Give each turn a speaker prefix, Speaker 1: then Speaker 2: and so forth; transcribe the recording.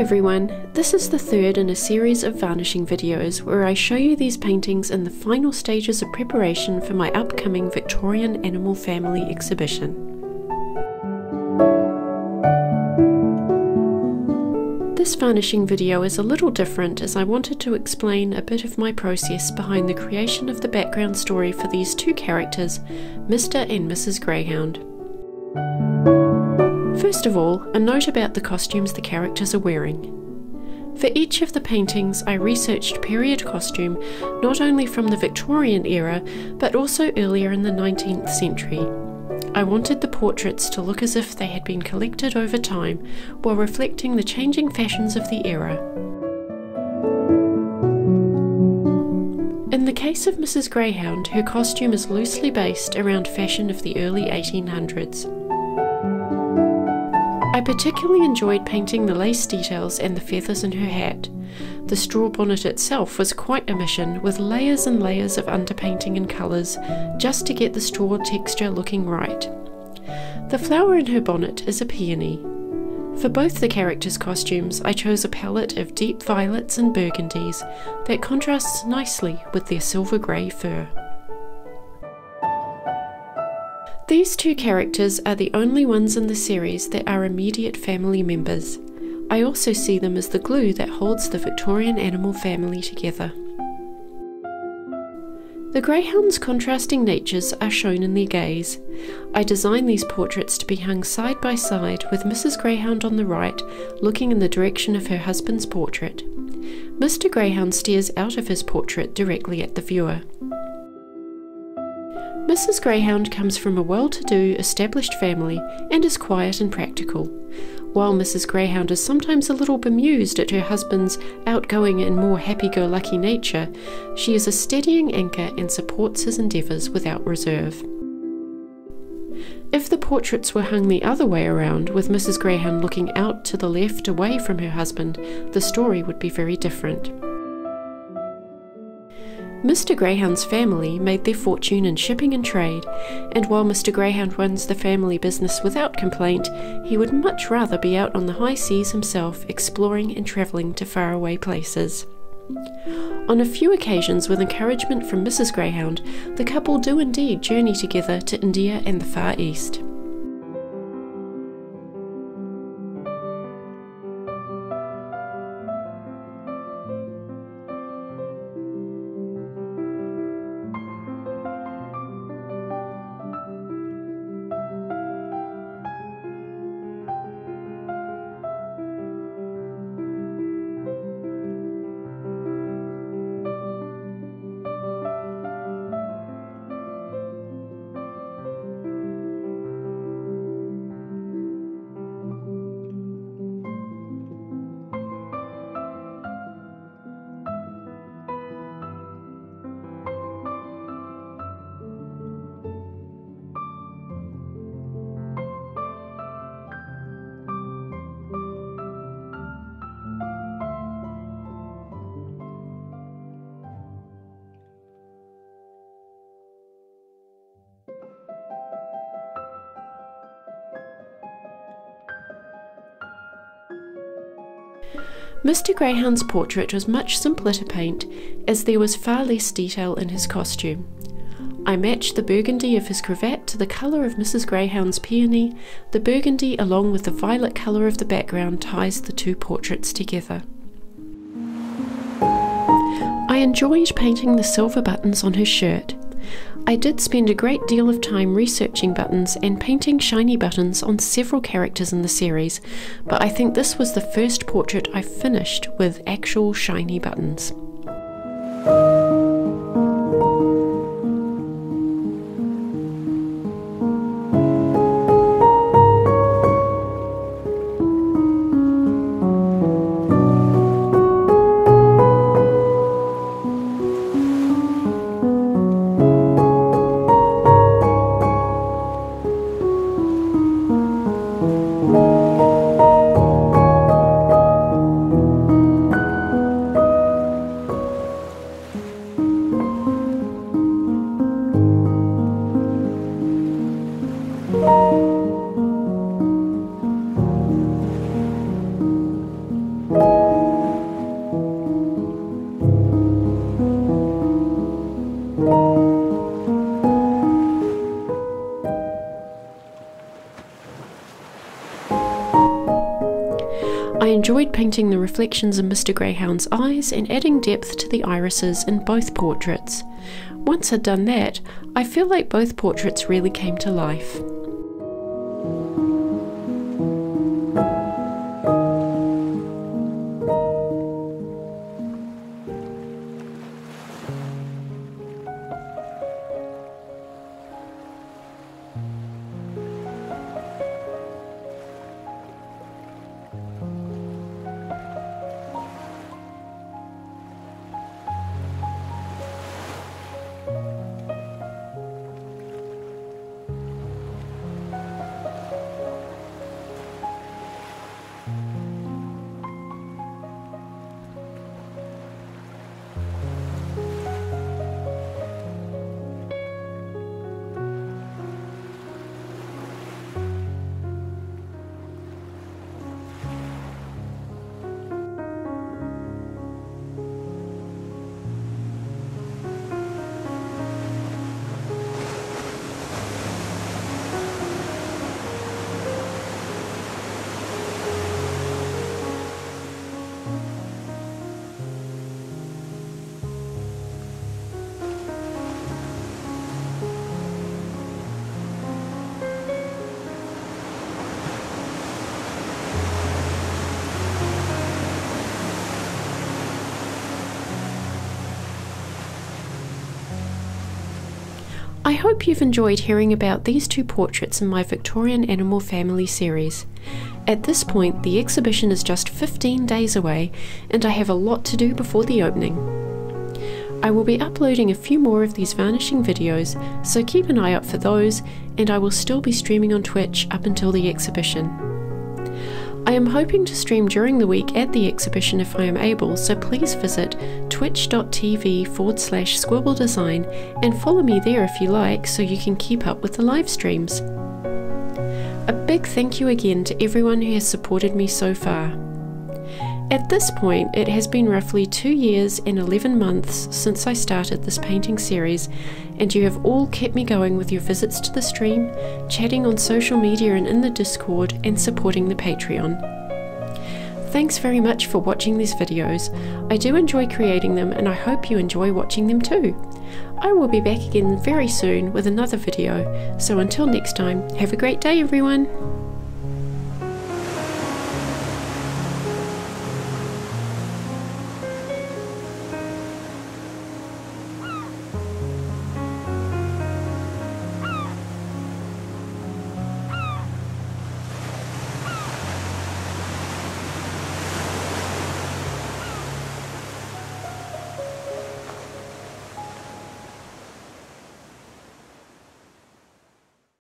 Speaker 1: everyone, this is the third in a series of varnishing videos where I show you these paintings in the final stages of preparation for my upcoming Victorian Animal Family exhibition. This varnishing video is a little different as I wanted to explain a bit of my process behind the creation of the background story for these two characters, Mr. and Mrs. Greyhound. First of all, a note about the costumes the characters are wearing. For each of the paintings, I researched period costume not only from the Victorian era, but also earlier in the 19th century. I wanted the portraits to look as if they had been collected over time while reflecting the changing fashions of the era. In the case of Mrs. Greyhound, her costume is loosely based around fashion of the early 1800s. I particularly enjoyed painting the lace details and the feathers in her hat. The straw bonnet itself was quite a mission, with layers and layers of underpainting and colours, just to get the straw texture looking right. The flower in her bonnet is a peony. For both the characters' costumes, I chose a palette of deep violets and burgundies that contrasts nicely with their silver grey fur. These two characters are the only ones in the series that are immediate family members. I also see them as the glue that holds the Victorian animal family together. The greyhound's contrasting natures are shown in their gaze. I designed these portraits to be hung side by side with Mrs. Greyhound on the right, looking in the direction of her husband's portrait. Mr. Greyhound stares out of his portrait directly at the viewer. Mrs. Greyhound comes from a well to do, established family and is quiet and practical. While Mrs. Greyhound is sometimes a little bemused at her husband's outgoing and more happy go lucky nature, she is a steadying anchor and supports his endeavours without reserve. If the portraits were hung the other way around, with Mrs. Greyhound looking out to the left away from her husband, the story would be very different. Mr. Greyhound's family made their fortune in shipping and trade, and while Mr. Greyhound runs the family business without complaint, he would much rather be out on the high seas himself, exploring and travelling to faraway places. On a few occasions, with encouragement from Mrs. Greyhound, the couple do indeed journey together to India and the Far East. Mr. Greyhound's portrait was much simpler to paint, as there was far less detail in his costume. I matched the burgundy of his cravat to the colour of Mrs. Greyhound's peony. The burgundy, along with the violet colour of the background, ties the two portraits together. I enjoyed painting the silver buttons on his shirt. I did spend a great deal of time researching buttons and painting shiny buttons on several characters in the series, but I think this was the first portrait I finished with actual shiny buttons. Painting the reflections in Mr. Greyhound's eyes and adding depth to the irises in both portraits. Once I'd done that, I feel like both portraits really came to life. I hope you've enjoyed hearing about these two portraits in my Victorian Animal Family series. At this point, the exhibition is just 15 days away, and I have a lot to do before the opening. I will be uploading a few more of these varnishing videos, so keep an eye out for those, and I will still be streaming on Twitch up until the exhibition. I am hoping to stream during the week at the exhibition if I am able, so please visit twitch.tv forward slash squibble design and follow me there if you like so you can keep up with the live streams. A big thank you again to everyone who has supported me so far. At this point, it has been roughly two years and 11 months since I started this painting series, and you have all kept me going with your visits to the stream, chatting on social media and in the Discord, and supporting the Patreon. Thanks very much for watching these videos. I do enjoy creating them and I hope you enjoy watching them too. I will be back again very soon with another video, so until next time, have a great day everyone!